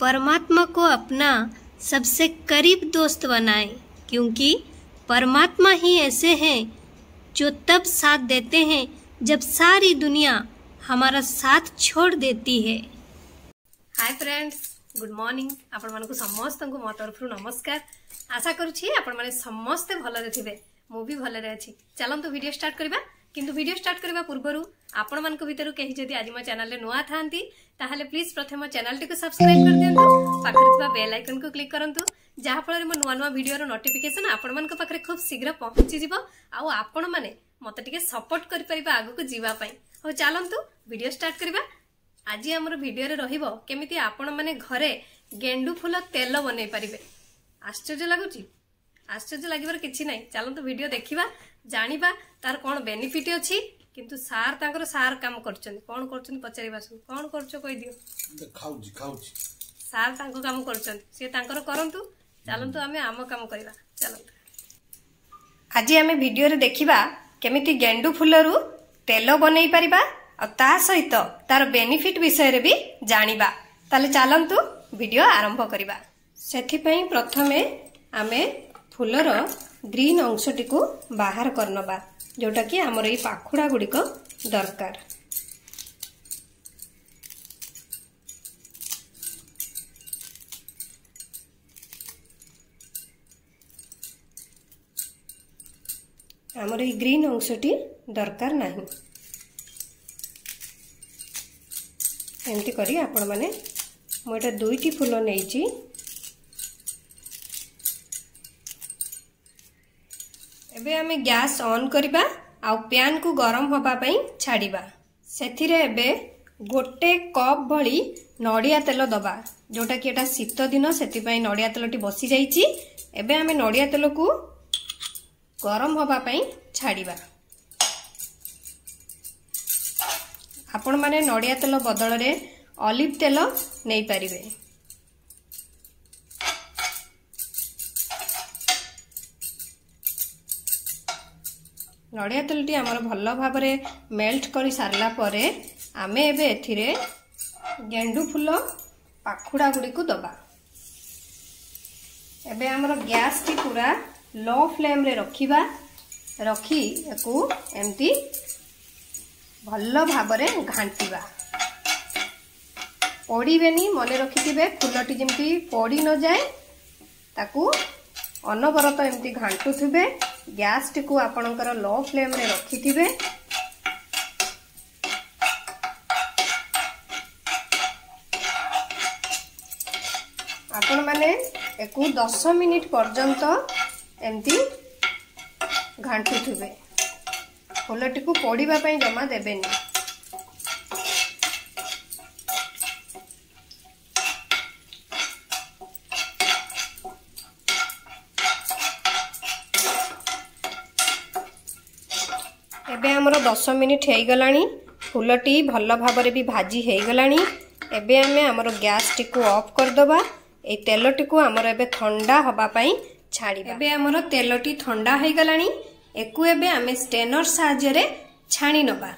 परमात्मा को अपना सबसे करीब दोस्त बनाए क्योंकि परमात्मा ही ऐसे हैं जो तब साथ देते हैं जब सारी दुनिया हमारा साथ छोड़ देती है हाय फ्रेंड्स गुड मर्निंग ଆପଣମାନଙ୍କୁ समस्त ମୋ ତରଫରୁ ନମସ୍କାର नमस्कार आशा ଆପଣମାନେ ସମସ୍ତେ ଭଲରେ ଥିବେ ମୁଁ ବି ଭଲରେ ଅଛି ଚାଲନ୍ତୁ वीडियो स्टार्ट କରିବା কিন্তু ভিডিও স্টার্ট করা পূর্বর আপনার ভিতর কে যদি আজ মো চ্যানেলে নূয়া থাকে তাহলে প্লিজ প্রথমে মো চ্যানেলটি সবসক্রাইব করে দিও পাখে থাকা বেল আইকন কু ক্লিক করতু যাফলের মো নূয়া নূয়া ভিডিওর নোটিফিকেসন আপনার পাখে খুব শীঘ্র পৌঁছিযোগ আপন মানে মতো টিকি সপোর্ট করে পার আগুক যাওয়া হো চালু ভিডিও স্টার্ট করা আজ আমার ভিডিওরে রহব কেমিতি আপন মানে ঘরে গেন্ডু ফুল তেল বনাই পারিবে আশ্চর্য লাগুচি ଆଶ୍ଚର୍ଯ୍ୟ ଲାଗିବାର କିଛି ନାହିଁ ଚାଲନ୍ତୁ ଭିଡ଼ିଓ ଦେଖିବା ଜାଣିବା ତାର କ'ଣ ବେନିଫିଟ୍ ଅଛି କିନ୍ତୁ ସାର୍ ତାଙ୍କର ସାର୍ କାମ କରୁଛନ୍ତି କ'ଣ କରୁଛନ୍ତି ପଚାରିବା ସବୁ କ'ଣ କରୁଛ କହିଦିଅ ସାର୍ ତାଙ୍କ କାମ କରୁଛନ୍ତି ସିଏ ତାଙ୍କର କରନ୍ତୁ ଚାଲନ୍ତୁ ଆମେ ଆମ କାମ କରିବା ଚାଲନ୍ତୁ ଆଜି ଆମେ ଭିଡ଼ିଓରେ ଦେଖିବା କେମିତି ଗେଣ୍ଡୁ ଫୁଲରୁ ତେଲ ବନେଇ ପାରିବା ଆଉ ତା ସହିତ ତାର ବେନିଫିଟ୍ ବିଷୟରେ ବି ଜାଣିବା ତାହେଲେ ଚାଲନ୍ତୁ ଭିଡ଼ିଓ ଆରମ୍ଭ କରିବା ସେଥିପାଇଁ ପ୍ରଥମେ ଆମେ ଫୁଲର ଗ୍ରୀନ୍ ଅଂଶଟିକୁ ବାହାର କରିନେବା ଯେଉଁଟାକି ଆମର ଏଇ ପାଖୁଡ଼ା ଗୁଡ଼ିକ ଦରକାର ଆମର ଏଇ ଗ୍ରୀନ୍ ଅଂଶଟି ଦରକାର ନାହିଁ ଏମିତି କରି ଆପଣମାନେ ମୁଁ ଏଇଟା ଦୁଇଟି ଫୁଲ ନେଇଛି ଏବେ ଆମେ ଗ୍ୟାସ୍ ଅନ୍ କରିବା ଆଉ ପ୍ୟାନ୍କୁ ଗରମ ହେବା ପାଇଁ ଛାଡ଼ିବା ସେଥିରେ ଏବେ ଗୋଟେ କପ୍ ଭଳି ନଡ଼ିଆ ତେଲ ଦେବା ଯେଉଁଟାକି ଏଇଟା ଶୀତ ଦିନ ସେଥିପାଇଁ ନଡ଼ିଆ ତେଲଟି ବସିଯାଇଛି ଏବେ ଆମେ ନଡ଼ିଆ ତେଲକୁ ଗରମ ହେବା ପାଇଁ ଛାଡ଼ିବା ଆପଣମାନେ ନଡ଼ିଆ ତେଲ ବଦଳରେ ଅଲିଭ୍ ତେଲ ନେଇପାରିବେ ନଡ଼ିଆ ତେଲଟି ଆମର ଭଲ ଭାବରେ ମେଲ୍ଟ କରି ସାରିଲା ପରେ ଆମେ ଏବେ ଏଥିରେ ଗେଣ୍ଡୁ ଫୁଲ ପାଖୁଡ଼ା ଗୁଡ଼ିକୁ ଦେବା ଏବେ ଆମର ଗ୍ୟାସ୍ଟି ପୁରା ଲୋ ଫ୍ଲେମ୍ରେ ରଖିବା ରଖି ୟାକୁ ଏମିତି ଭଲ ଭାବରେ ଘାଣ୍ଟିବା ପୋଡ଼ିବେନି ମନେ ରଖିଥିବେ ଫୁଲଟି ଯେମିତି ପୋଡ଼ି ନଯାଏ ତାକୁ ଅନବରତ ଏମିତି ଘାଣ୍ଟୁଥିବେ ଗ୍ୟାସ୍ଟିକୁ ଆପଣଙ୍କର ଲୋ ଫ୍ଲେମ୍ରେ ରଖିଥିବେ ଆପଣମାନେ ଏକୁ ଦଶ ମିନିଟ୍ ପର୍ଯ୍ୟନ୍ତ ଏମିତି ଘାଣ୍ଟୁଥିବେ ଫୁଲଟିକୁ ପୋଡ଼ିବା ପାଇଁ ଜମା ଦେବେନି ଏବେ ଆମର ଦଶ ମିନିଟ୍ ହୋଇଗଲାଣି ଫୁଲଟି ଭଲ ଭାବରେ ବି ଭାଜି ହୋଇଗଲାଣି ଏବେ ଆମେ ଆମର ଗ୍ୟାସ୍ଟିକୁ ଅଫ୍ କରିଦେବା ଏଇ ତେଲଟିକୁ ଆମର ଏବେ ଥଣ୍ଡା ହେବା ପାଇଁ ଛାଡ଼ିବା ଏବେ ଆମର ତେଲଟି ଥଣ୍ଡା ହୋଇଗଲାଣି ଏକୁ ଏବେ ଆମେ ଷ୍ଟେନର୍ ସାହାଯ୍ୟରେ ଛାଣି ନେବା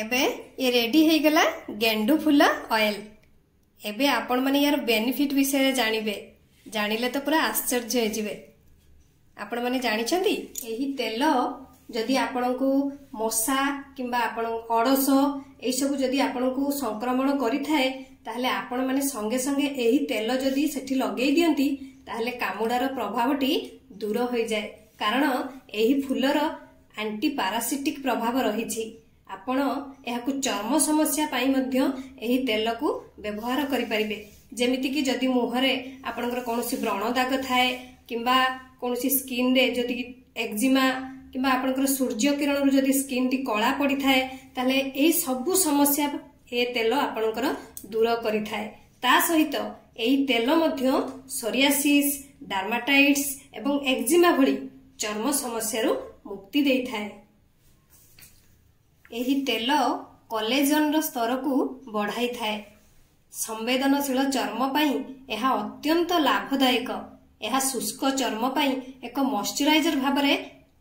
ଏବେ ଏ ରେଡ଼ି ହେଇଗଲା ଗେଣ୍ଡୁ ଫୁଲ ଅଏଲ୍ ଏବେ ଆପଣମାନେ ୟାର ବେନିଫିଟ୍ ବିଷୟରେ ଜାଣିବେ ଜାଣିଲେ ତ ପୁରା ଆଶ୍ଚର୍ଯ୍ୟ ହେଇଯିବେ ଆପଣମାନେ ଜାଣିଛନ୍ତି ଏହି ତେଲ ଯଦି ଆପଣଙ୍କୁ ମଶା କିମ୍ବା ଆପଣଙ୍କ କଡ଼ସ ଏହିସବୁ ଯଦି ଆପଣଙ୍କୁ ସଂକ୍ରମଣ କରିଥାଏ ତାହେଲେ ଆପଣମାନେ ସଙ୍ଗେ ସଙ୍ଗେ ଏହି ତେଲ ଯଦି ସେଠି ଲଗେଇ ଦିଅନ୍ତି ତାହେଲେ କାମୁଡ଼ାର ପ୍ରଭାବଟି ଦୂର ହୋଇଯାଏ କାରଣ ଏହି ଫୁଲର ଆଣ୍ଟି ପାରାସିଟିକ୍ ପ୍ରଭାବ ରହିଛି ଆପଣ ଏହାକୁ ଚର୍ମ ସମସ୍ୟା ପାଇଁ ମଧ୍ୟ ଏହି ତେଲକୁ ବ୍ୟବହାର କରିପାରିବେ ଯେମିତିକି ଯଦି ମୁହଁରେ ଆପଣଙ୍କର କୌଣସି ବ୍ରଣ ଦାଗ ଥାଏ କିମ୍ବା କୌଣସି ସ୍କିନ୍ରେ ଯଦି ଏକ୍ଜିମା କିମ୍ବା ଆପଣଙ୍କର ସୂର୍ଯ୍ୟ କିରଣରୁ ଯଦି ସ୍କିନ୍ଟି କଳା ପଡ଼ିଥାଏ ତାହେଲେ ଏହି ସବୁ ସମସ୍ୟା ଏ ତେଲ ଆପଣଙ୍କର ଦୂର କରିଥାଏ ତା ସହିତ ଏହି ତେଲ ମଧ୍ୟ ସୋରିଆସିସ୍ ଡାର୍ମାଟାଇଟ୍ସ ଏବଂ ଏକ୍ଜିମା ଭଳି ଚର୍ମ ସମସ୍ୟାରୁ ମୁକ୍ତି ଦେଇଥାଏ ଏହି ତେଲ କଲେଜନର ସ୍ତରକୁ ବଢ଼ାଇଥାଏ ସମ୍ବେଦନଶୀଳ ଚର୍ମ ପାଇଁ ଏହା ଅତ୍ୟନ୍ତ ଲାଭଦାୟକ ଏହା ଶୁଷ୍କ ଚର୍ମ ପାଇଁ ଏକ ମଶ୍ଚରାଇଜର ଭାବରେ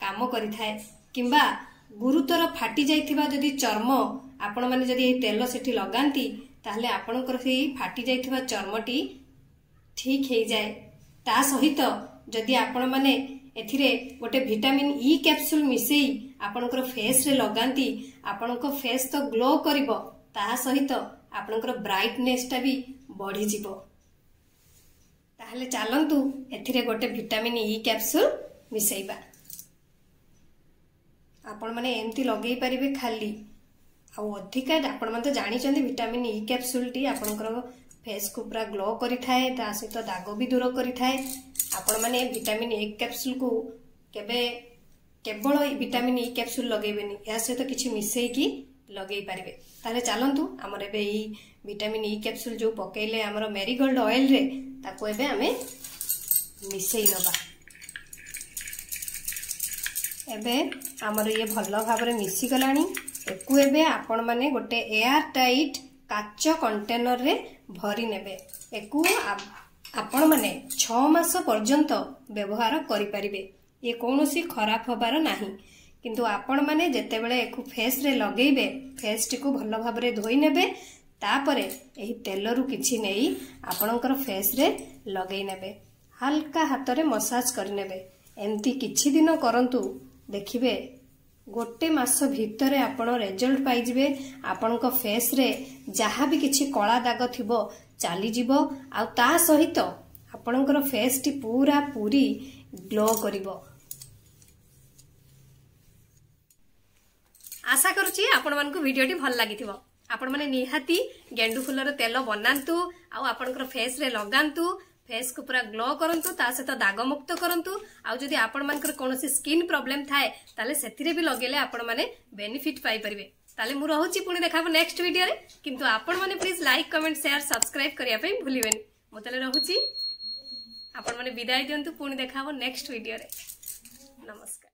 କାମ କରିଥାଏ କିମ୍ବା ଗୁରୁତର ଫାଟିଯାଇଥିବା ଯଦି ଚର୍ମ ଆପଣମାନେ ଯଦି ଏହି ତେଲ ସେଠି ଲଗାନ୍ତି ତାହେଲେ ଆପଣଙ୍କର ସେହି ଫାଟିଯାଇଥିବା ଚର୍ମଟି ଠିକ୍ ହେଇଯାଏ ତା ସହିତ ଯଦି ଆପଣମାନେ ଏଥିରେ ଗୋଟେ ଭିଟାମିନ୍ ଇ କ୍ୟାପସୁଲ୍ ମିଶାଇ ଆପଣଙ୍କର ଫେସ୍ରେ ଲଗାନ୍ତି ଆପଣଙ୍କ ଫେସ୍ ତ ଗ୍ଲୋ କରିବ ତାହା ସହିତ ଆପଣଙ୍କର ବ୍ରାଇଟନେସ୍ଟା ବି ବଢ଼ିଯିବ ତାହେଲେ ଚାଲନ୍ତୁ ଏଥିରେ ଗୋଟେ ଭିଟାମିନ୍ ଇ କ୍ୟାପସୁଲ୍ ମିଶାଇବା ଆପଣମାନେ ଏମିତି ଲଗାଇ ପାରିବେ ଖାଲି ଆଉ ଅଧିକା ଆପଣମାନେ ତ ଜାଣିଛନ୍ତି ଭିଟାମିନ୍ ଇ କ୍ୟାପସୁଲ୍ଟି ଆପଣଙ୍କର ଫେସ୍କୁ ପୁରା ଗ୍ଲୋ କରିଥାଏ ତା ସହିତ ଦାଗ ବି ଦୂର କରିଥାଏ ଆପଣମାନେ ଭିଟାମିନ୍ ଏ କ୍ୟାପସୁଲକୁ କେବେ କେବଳ ଭିଟାମିନ୍ ଇ କ୍ୟାପସୁଲ୍ ଲଗେଇବେନି ଏହା ସହିତ କିଛି ମିଶେଇକି ଲଗେଇ ପାରିବେ ତାହେଲେ ଚାଲନ୍ତୁ ଆମର ଏବେ ଏଇ ଭିଟାମିନ୍ ଇ କ୍ୟାପସୁଲ୍ ଯେଉଁ ପକେଇଲେ ଆମର ମେରିଗୋଲ୍ଡ ଅଏଲ୍ରେ ତାକୁ ଏବେ ଆମେ ମିଶେଇ ନେବା ଏବେ ଆମର ଇଏ ଭଲ ଭାବରେ ମିଶିଗଲାଣି ଏକୁ ଏବେ ଆପଣମାନେ ଗୋଟେ ଏୟାର ଟାଇଟ୍ କାଚ କଣ୍ଟେନରରେ ଭରି ନେବେ ଏକୁ ଆପଣମାନେ ଛଅ ମାସ ପର୍ଯ୍ୟନ୍ତ ବ୍ୟବହାର କରିପାରିବେ ଇଏ କୌଣସି ଖରାପ ହେବାର ନାହିଁ କିନ୍ତୁ ଆପଣମାନେ ଯେତେବେଳେ ଏହାକୁ ଫେସ୍ରେ ଲଗେଇବେ ଫେସ୍ଟିକୁ ଭଲ ଭାବରେ ଧୋଇନେବେ ତାପରେ ଏହି ତେଲରୁ କିଛି ନେଇ ଆପଣଙ୍କର ଫେସ୍ରେ ଲଗେଇ ନେବେ ହାଲକା ହାତରେ ମସାଜ କରିନେବେ ଏମିତି କିଛି ଦିନ କରନ୍ତୁ ଦେଖିବେ ଗୋଟେ ମାସ ଭିତରେ ଆପଣ ରେଜଲ୍ଟ ପାଇଯିବେ ଆପଣଙ୍କ ଫେସ୍ରେ ଯାହା ବି କିଛି କଳା ଦାଗ ଥିବ ଚାଲିଯିବ ଆଉ ତା ସହିତ ଆପଣଙ୍କର ଫେସ୍ଟି ପୁରା ପୁରୀ ଗ୍ଲୋ କରିବ ଆଶା କରୁଛି ଆପଣମାନଙ୍କୁ ଭିଡ଼ିଓଟି ଭଲ ଲାଗିଥିବ ଆପଣମାନେ ନିହାତି ଗେଣ୍ଡୁ ଫୁଲର ତେଲ ବନାନ୍ତୁ ଆଉ ଆପଣଙ୍କର ଫେସ୍ରେ ଲଗାନ୍ତୁ ফেস কু পুরা গ্লো করতু তা সহ দাগমুক্ত করতু আদি আপনার কোণী স্কিন প্রোবলেম থাকে তাহলে সেতিরে বি লগাইলে আপন মানে বেনিফিট পাইপারে তাহলে মু রহুচি পুনি দেখা নেক্সট ভিডিওরে কিন্তু আপন মানে please like comment share subscribe করা ভুলবেনি মু তাহলে রহুচি আপন মানে বিদায় দিও পুনি দেখা নেক্সট ভিডিওরে নমস্কার